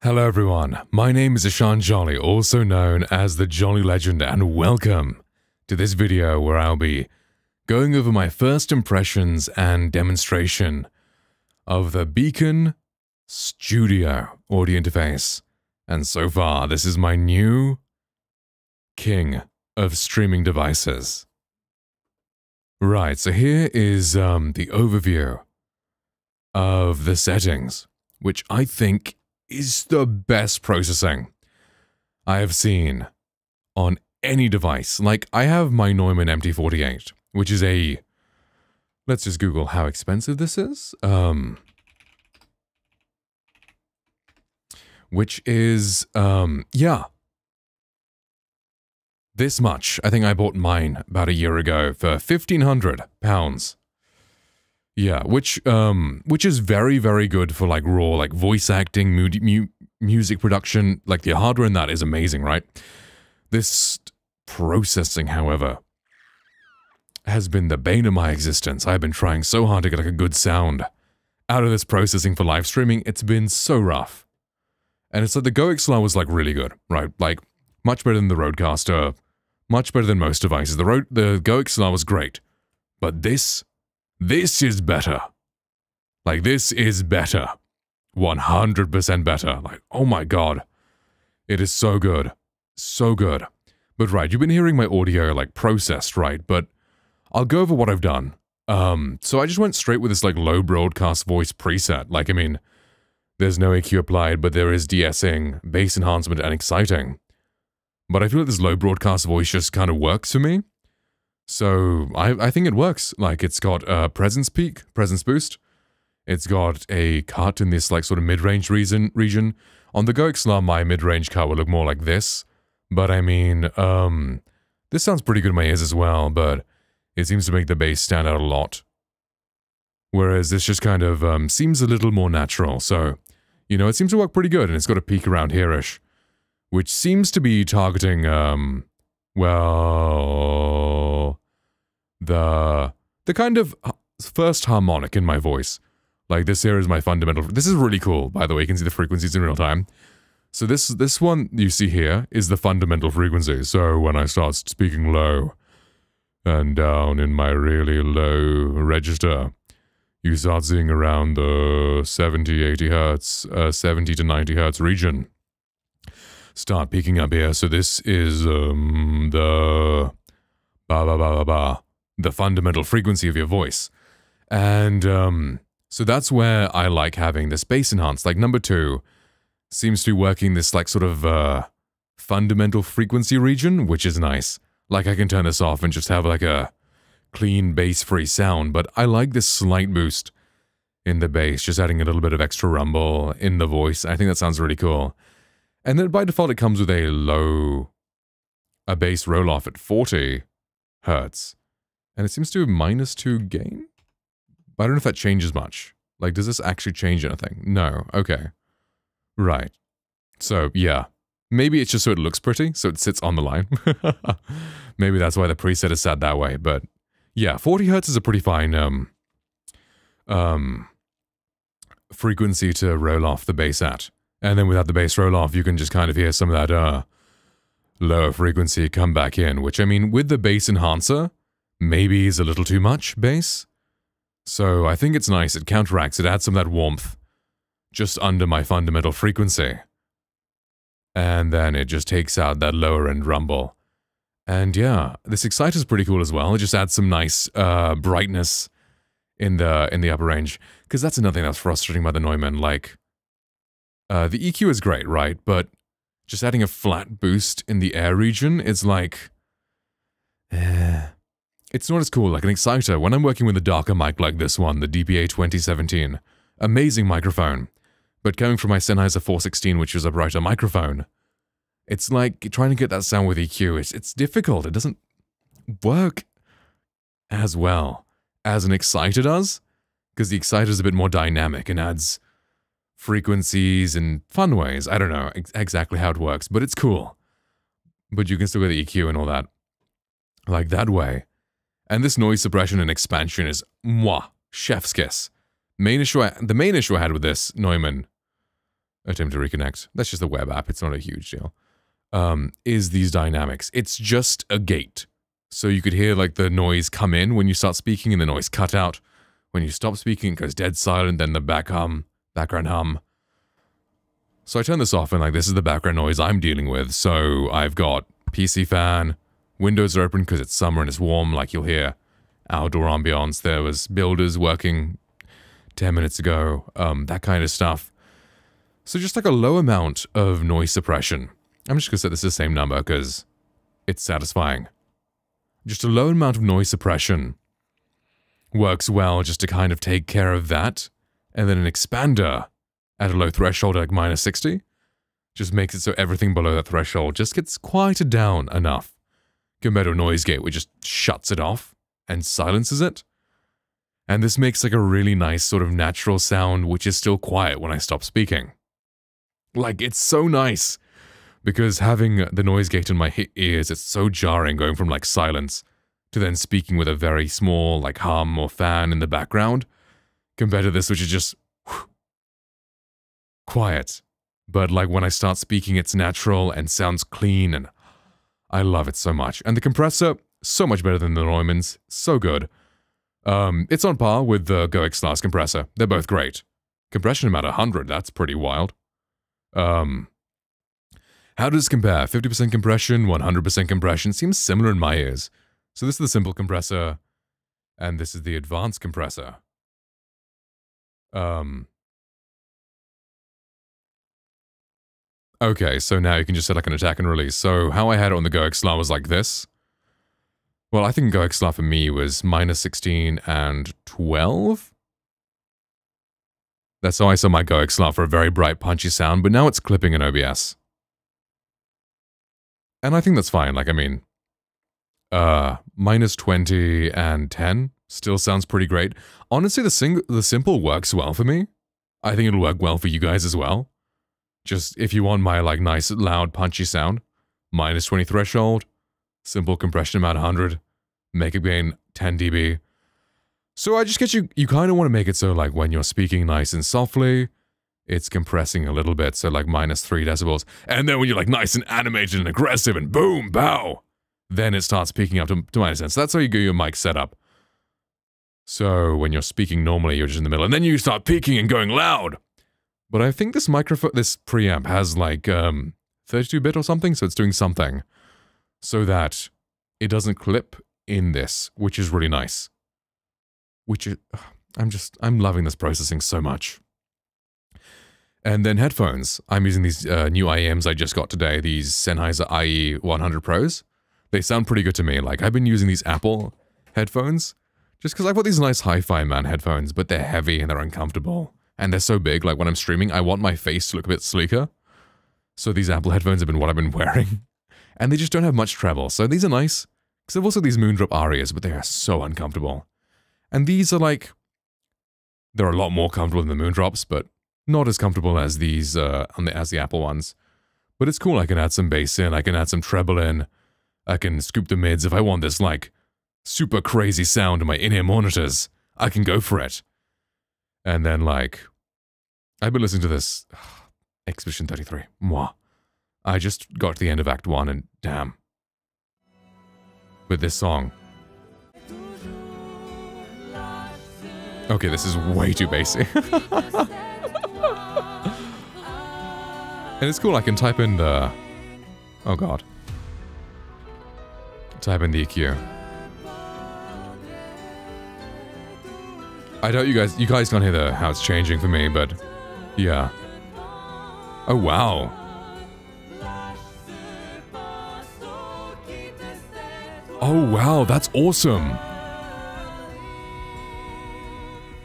Hello everyone, my name is Ashan Jolly, also known as the Jolly Legend, and welcome to this video where I'll be going over my first impressions and demonstration of the Beacn Studio audio interface. And so far, this is my new king of streaming devices. Right, so here is um, the overview of the settings, which I think is the best processing I have seen on any device. Like, I have my Neumann MT48, which is a. Let's just Google how expensive this is. Um. Which is, um, yeah. This much. I think I bought mine about a year ago for 1500 pounds. Yeah, which um which is very very good for like raw like voice acting, mu mu music production. Like the hardware in that is amazing, right? This processing, however, has been the bane of my existence. I've been trying so hard to get like a good sound out of this processing for live streaming. It's been so rough. And it's like the GoXLR was like really good, right? Like much better than the Rodecaster, much better than most devices. The Rode the GoXLR was great. But this this is better. Like, this is better. 100% better. Like, oh my god. It is so good. So good. But right, you've been hearing my audio, like, processed, right? But I'll go over what I've done. Um, so I just went straight with this, like, low broadcast voice preset. Like, I mean, there's no EQ applied, but there is de-essing, bass enhancement, and exciting. But I feel like this low broadcast voice just kind of works for me. So I, I think it works. Like it's got a presence peak, presence boost. It's got a cut in this like sort of mid-range region. Region on the GoXLR, my mid-range cut will look more like this. But I mean, um, this sounds pretty good in my ears as well. But it seems to make the bass stand out a lot. Whereas this just kind of um, seems a little more natural. So, you know, it seems to work pretty good, and it's got a peak around here-ish, which seems to be targeting, um, well, the the kind of first harmonic in my voice. Like this here is my fundamental. This is really cool, by the way. You can see the frequencies in real time. So this this one you see here is the fundamental frequency. So when I start speaking low and down in my really low register, you start seeing around the 70, 80 hertz, uh, 70 to 90 hertz region. Start peaking up here. So this is um, the ba ba ba ba ba the fundamental frequency of your voice. And um, so that's where I like having this bass enhanced. Like number two seems to be working this like sort of uh, fundamental frequency region, which is nice. Like I can turn this off and just have like a clean bass-free sound, but I like this slight boost in the bass, just adding a little bit of extra rumble in the voice. I think that sounds really cool. And then by default, it comes with a low, a bass roll-off at 40 hertz. And it seems to have minus two gain? I don't know if that changes much. Like, does this actually change anything? No. Okay. Right. So, yeah. Maybe it's just so it looks pretty, so it sits on the line. Maybe that's why the preset is set that way, but yeah, 40 hertz is a pretty fine um um frequency to roll off the bass at. And then without the bass roll off, you can just kind of hear some of that uh lower frequency come back in, which I mean, with the bass enhancer, maybe is a little too much bass. So I think it's nice, it counteracts, it adds some of that warmth just under my fundamental frequency. And then it just takes out that lower end rumble. And yeah, this exciter's pretty cool as well. It just adds some nice uh, brightness in the in the upper range. Because that's another thing that's frustrating about the Neumann. Like, uh, the EQ is great, right? But just adding a flat boost in the air region it's like, eh, it's not as cool like an exciter when I'm working with a darker mic like this one, the DPA 2017. Amazing microphone. But coming from my Sennheiser 416, which is a brighter microphone, it's like trying to get that sound with EQ. It's, it's difficult. It doesn't work as well as an exciter does, because the exciter is a bit more dynamic and adds frequencies in fun ways. I don't know ex exactly how it works, but it's cool. But you can still get the EQ and all that. Like that way. And this noise suppression and expansion is mwah, chef's kiss. Main issue I, the main issue I had with this Neumann attempt to reconnect. That's just a web app. It's not a huge deal. Um, is these dynamics. It's just a gate. So you could hear like the noise come in when you start speaking and the noise cut out. When you stop speaking, it goes dead silent, then the back hum, background hum. So I turn this off and like this is the background noise I'm dealing with. So I've got PC fan, windows are open because it's summer and it's warm, like you'll hear outdoor ambiance. There was builders working 10 minutes ago, um, that kind of stuff. So just like a low amount of noise suppression. I'm just gonna set this to the same number because it's satisfying. Just a low amount of noise suppression works well just to kind of take care of that. And then an expander at a low threshold like minus 60 just makes it so everything below that threshold just gets quieted down enough compared to noise gate which just shuts it off and silences it. And this makes like a really nice sort of natural sound which is still quiet when I stop speaking. Like it's so nice because having the noise gate in my ears, it's so jarring going from like silence to then speaking with a very small like hum or fan in the background compared to this which is just whew, quiet. But like when I start speaking, it's natural and sounds clean and I love it so much. And the compressor, so much better than the Neumann's, so good. Um, it's on par with the GoXLR's compressor. They're both great. Compression amount 100, that's pretty wild. Um, how does it compare? 50% compression, 100% compression seems similar in my ears. So this is the simple compressor, and this is the advanced compressor. Um, okay, so now you can just set like an attack and release. So how I had it on the GoXLR was like this. Well, I think GoXLR for me was minus 16 and 12. That's how I saw my GoXLR for a very bright, punchy sound, but now it's clipping in OBS. And I think that's fine. Like, I mean, uh, minus 20 and 10 still sounds pretty great. Honestly, the sing the simple works well for me. I think it'll work well for you guys as well. Just if you want my like nice, loud, punchy sound, minus 20 threshold, simple compression amount 100, make it gain 10 dB. So I just get you, you kind of want to make it so like when you're speaking nice and softly, it's compressing a little bit, so like minus 3 decibels. And then when you're like nice and animated and aggressive and boom, bow, then it starts picking up to, to minus 10. So that's how you get your mic set up. So when you're speaking normally, you're just in the middle, and then you start peaking and going loud. But I think this microphone, this preamp has like um, 32-bit or something, so it's doing something. So that it doesn't clip in this, which is really nice. Which is, I'm just, I'm loving this processing so much. And then headphones. I'm using these uh, new IEMs I just got today, these Sennheiser IE100 Pros. They sound pretty good to me. Like, I've been using these Apple headphones just because I've got these nice hi-fi man headphones, but they're heavy and they're uncomfortable. And they're so big, like when I'm streaming, I want my face to look a bit sleeker. So these Apple headphones have been what I've been wearing. And they just don't have much treble, so these are nice. Because I've also these Moondrop Arias, but they are so uncomfortable. And these are like... They're a lot more comfortable than the Moondrops, but not as comfortable as these, uh, the, as the Apple ones. But it's cool, I can add some bass in, I can add some treble in, I can scoop the mids if I want this, like, super crazy sound in my in-ear monitors. I can go for it. And then, like, I've been listening to this Expedition 33. Moi. I just got to the end of Act 1 and damn. With this song. Okay, this is way too basic. and it's cool, I can type in the... Oh god. Type in the EQ. I doubt you guys, you guys can't hear the, how it's changing for me, but yeah. Oh, wow. Oh, wow, that's awesome.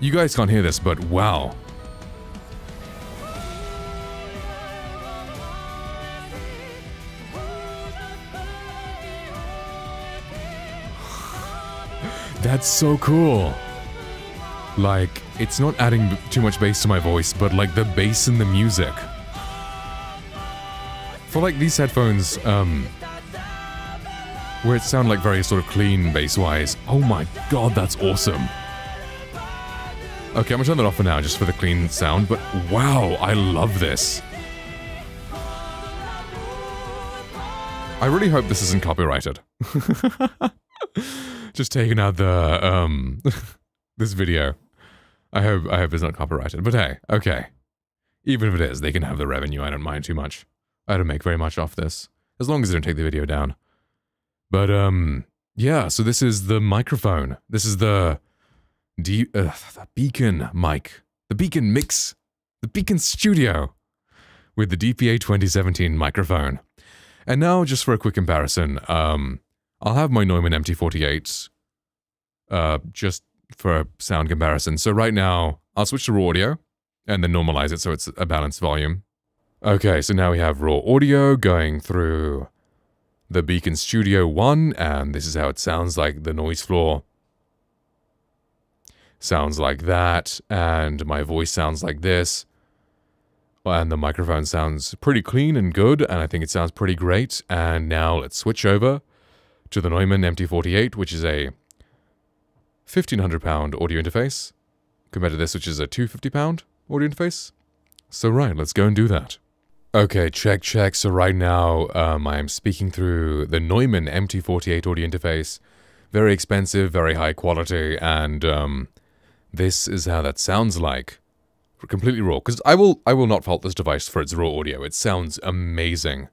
You guys can't hear this, but wow. That's so cool. Like, it's not adding too much bass to my voice, but like the bass in the music. For like these headphones, um, where it sound like very sort of clean bass-wise, oh my god, that's awesome. Okay, I'm gonna turn that off for now, just for the clean sound, but wow, I love this. I really hope this isn't copyrighted. just taking out the, um, this video. I hope, I hope it's not copyrighted, but hey, okay. Even if it is, they can have the revenue, I don't mind too much. I don't make very much off this, as long as they don't take the video down. But, um, yeah, so this is the microphone. This is the, D, uh, the Beacn mic. The Beacn Mix. The Beacn Studio. With the DPA 2017 microphone. And now, just for a quick comparison, um, I'll have my Neumann MT48 uh, just for a sound comparison. So right now, I'll switch to raw audio and then normalize it so it's a balanced volume. Okay, so now we have raw audio going through the Beacn Studio 1, and this is how it sounds like the noise floor. Sounds like that, and my voice sounds like this. And the microphone sounds pretty clean and good, and I think it sounds pretty great. And now let's switch over to the Neumann MT48, which is a 1500 pound audio interface, compared to this, which is a 250 pound audio interface. So right, let's go and do that. Okay, check, check. So right now, um, I am speaking through the Neumann MT48 audio interface. Very expensive, very high quality, and um, this is how that sounds like completely raw because I will I will not fault this device for its raw audio. It sounds amazing.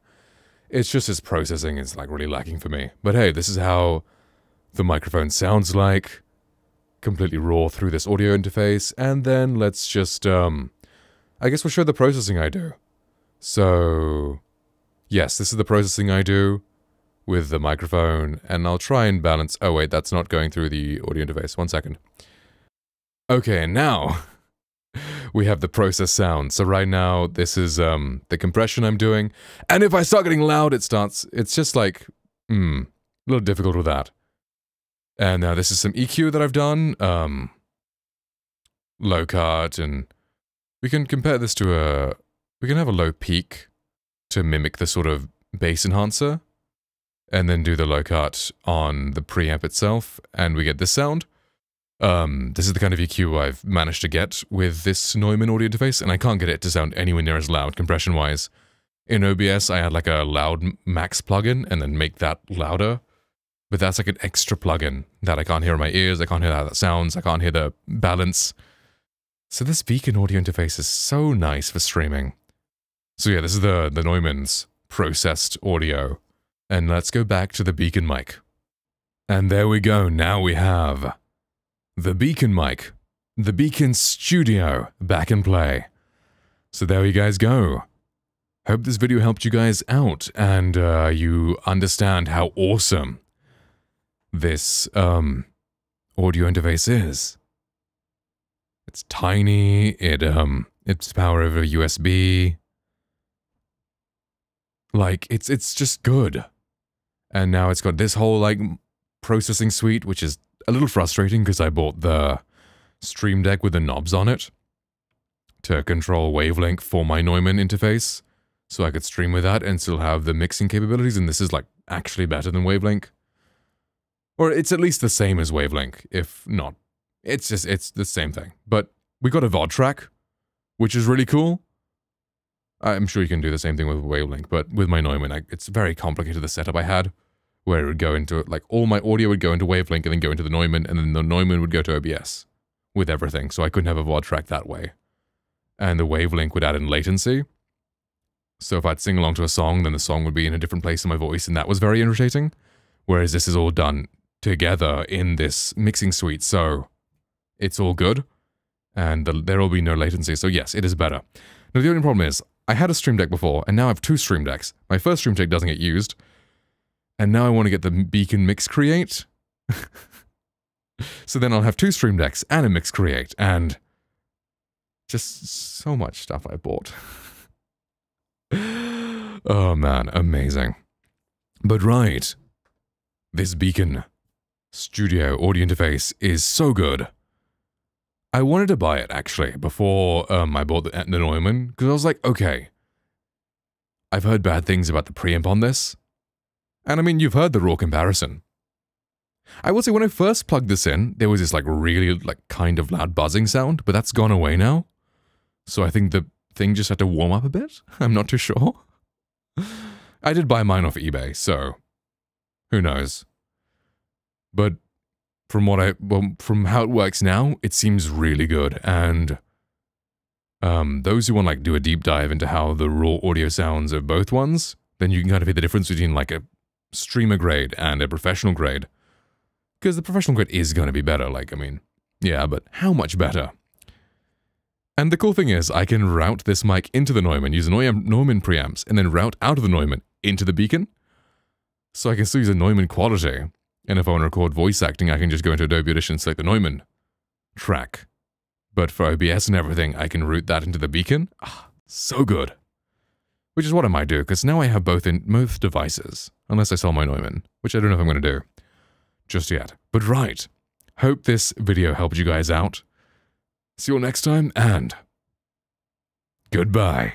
It's just its processing is like really lacking for me. But hey, this is how the microphone sounds like completely raw through this audio interface and then let's just um I guess we'll show the processing I do. So yes, this is the processing I do with the microphone and I'll try and balance oh wait, that's not going through the audio interface. One second. Okay, and now we have the process sound. So right now, this is um, the compression I'm doing. And if I start getting loud, it starts, it's just like, hmm, a little difficult with that. And now this is some EQ that I've done, um, low cut, and we can compare this to a, we can have a low peak to mimic the sort of bass enhancer, and then do the low cut on the preamp itself, and we get this sound. Um, this is the kind of EQ I've managed to get with this Neumann audio interface, and I can't get it to sound anywhere near as loud compression-wise. In OBS, I had like a loud max plugin and then make that louder. But that's like an extra plugin that I can't hear in my ears, I can't hear how that sounds, I can't hear the balance. So this Beacn audio interface is so nice for streaming. So yeah, this is the, the Neumann's processed audio. And let's go back to the Beacn mic. And there we go, now we have the Beacn mic, the Beacn Studio back in play. So there you guys go. Hope this video helped you guys out and uh, you understand how awesome this um, audio interface is. It's tiny, it um it's power over USB. Like it's it's just good. And now it's got this whole like processing suite which is a little frustrating because I bought the Stream Deck with the knobs on it to control Wavelink for my Neumann interface, so I could stream with that and still have the mixing capabilities, and this is like actually better than Wavelink. Or it's at least the same as Wavelink, if not. It's just, it's the same thing. But we got a VOD track, which is really cool. I'm sure you can do the same thing with Wavelink, but with my Neumann, I, it's very complicated the setup I had where it would go into like all my audio would go into Wavelink and then go into the Neumann, and then the Neumann would go to OBS with everything. So I couldn't have a VOD track that way. And the Wavelink would add in latency. So if I'd sing along to a song, then the song would be in a different place in my voice, and that was very irritating. Whereas this is all done together in this mixing suite, so it's all good, and the, there will be no latency. So yes, it is better. Now the only problem is, I had a Stream Deck before, and now I have two Stream Decks. My first Stream Deck doesn't get used, and now I want to get the Beacn Mix Create. so then I'll have two Stream Decks and a Mix Create and just so much stuff I bought. oh man, amazing. But right, this Beacn Studio audio interface is so good. I wanted to buy it actually before um, I bought the, the Neumann because I was like, okay, I've heard bad things about the preamp on this, and I mean, you've heard the raw comparison. I will say when I first plugged this in, there was this like really like kind of loud buzzing sound, but that's gone away now. So I think the thing just had to warm up a bit. I'm not too sure. I did buy mine off eBay, so who knows? But from what I well, from how it works now, it seems really good. And um, those who want like do a deep dive into how the raw audio sounds of both ones, then you can kind of hear the difference between like a streamer grade and a professional grade. Because the professional grade is going to be better. Like, I mean, yeah, but how much better? And the cool thing is, I can route this mic into the Neumann, use Neumann preamps, and then route out of the Neumann into the Beacn. So I can still use a Neumann quality. And if I want to record voice acting, I can just go into Adobe Audition and select the Neumann track. But for OBS and everything, I can route that into the Beacn. Ah, so good. Which is what I might do, because now I have both in both devices, unless I sell my Neumann, which I don't know if I'm going to do just yet. But right, hope this video helped you guys out. See you all next time, and goodbye.